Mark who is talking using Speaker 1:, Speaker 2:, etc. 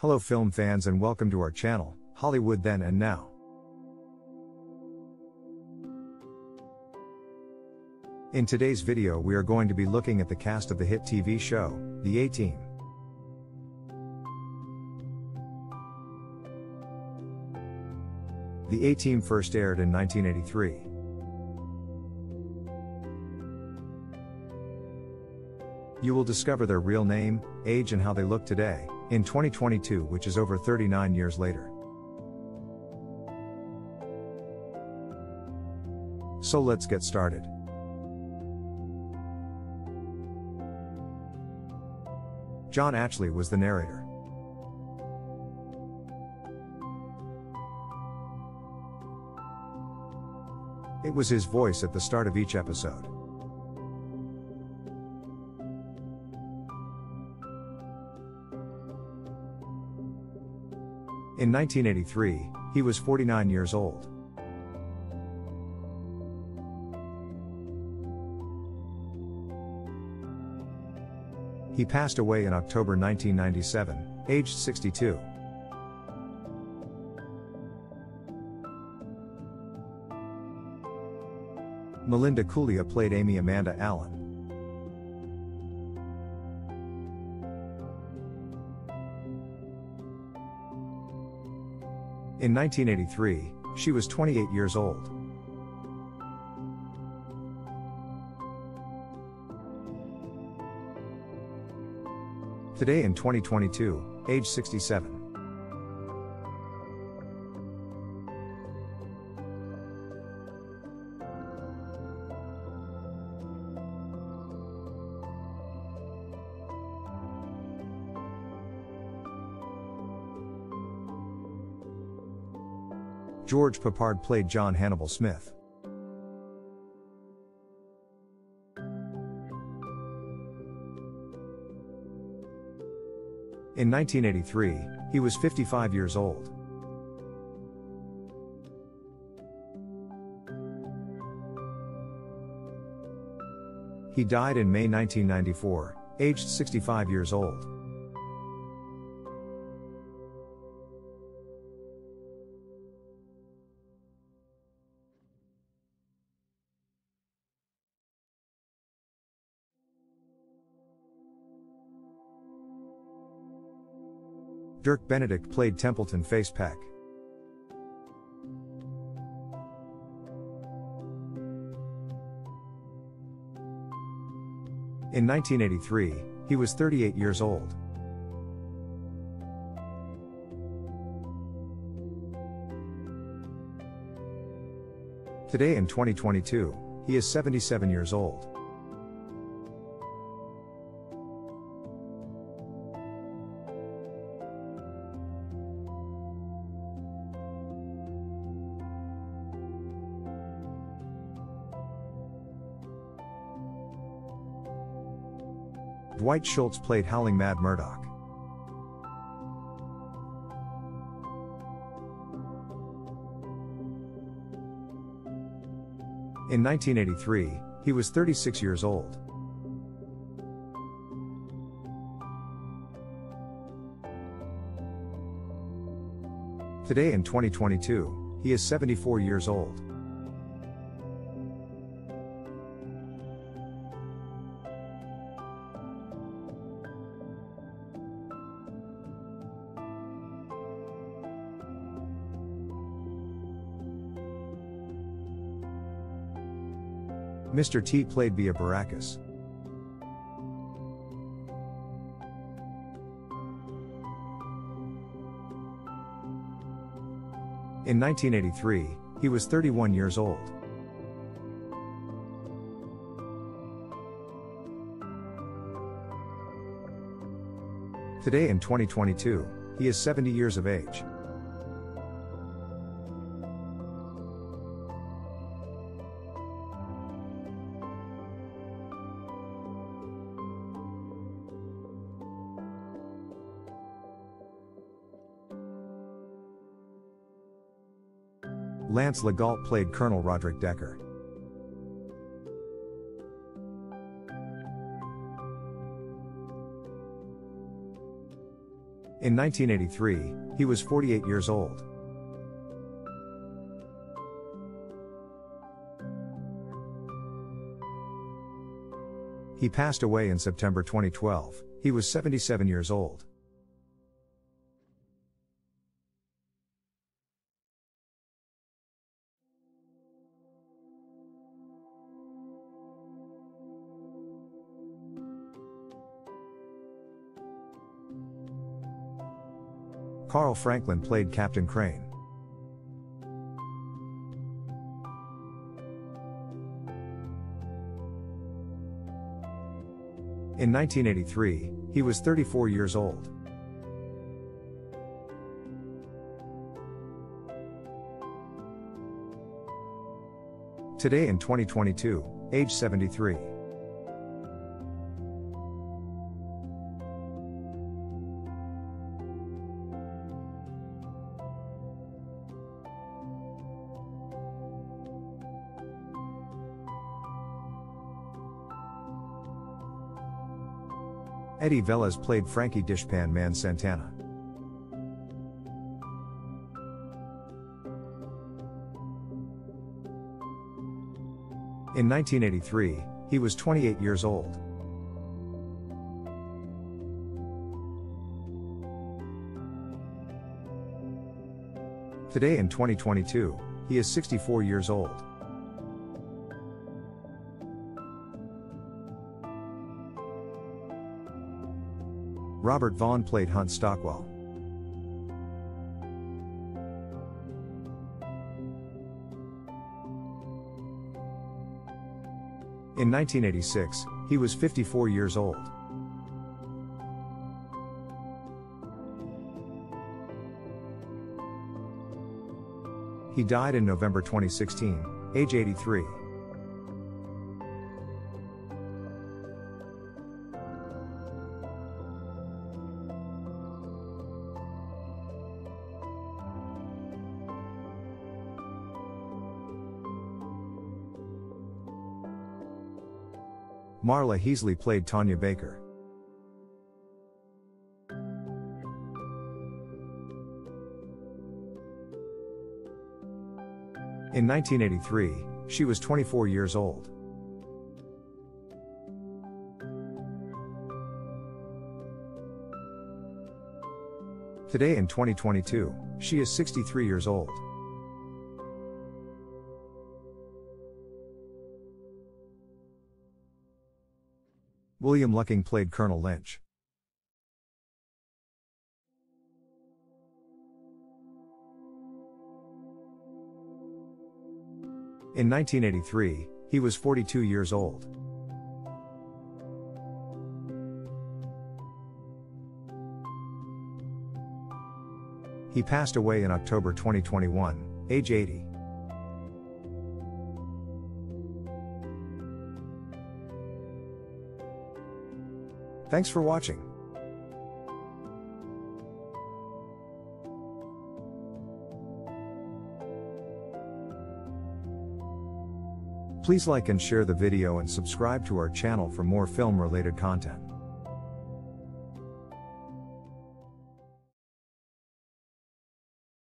Speaker 1: Hello, film fans, and welcome to our channel, Hollywood Then and Now. In today's video, we are going to be looking at the cast of the hit TV show, The A Team. The A Team first aired in 1983. You will discover their real name, age, and how they look today, in 2022, which is over 39 years later. So let's get started. John Atchley was the narrator. It was his voice at the start of each episode. In 1983, he was 49 years old. He passed away in October 1997, aged 62. Melinda Culea played Amy Amanda Allen. In 1983, she was 28 years old. Today in 2022, age 67. George Peppard played John Hannibal Smith. In 1983, he was 55 years old. He died in May 1994, aged 65 years old. Dirk Benedict played Templeton Face Peck. In 1983, he was 38 years old. Today in 2022, he is 77 years old. Dwight Schultz played Howling Mad Murdock. In 1983, he was 36 years old. Today in 2022, he is 74 years old. Mr. T played B.A. Baracus. In 1983, he was 31 years old. Today in 2022, he is 70 years of age. Lance LeGault played Colonel Roderick Decker. In In 1983, he was 48 years old. He passed away in September 2012. He was 77 years old. Carl Franklin played Captain Crane. In 1983, he was 34 years old. Today in 2022, age 73. Eddie Velez played Frankie Dishpan Man Santana. In 1983, he was 28 years old. Today in 2022, he is 64 years old. Robert Vaughn played Hunt Stockwell. In 1986, he was 54 years old. He died in November 2016, age 83. Marla Heasley played Tawnia Baker. In 1983, she was 24 years old. Today in 2022, she is 63 years old. William Lucking played Colonel Lynch. In 1983, he was 42 years old. He passed away in October 2021, age 80. Thanks for watching. Please like and share the video and subscribe to our channel for more film related content.